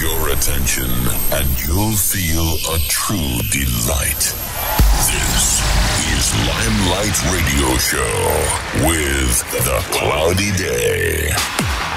your attention and you'll feel a true delight. This is Limelight Radio Show with The Cloudy Day.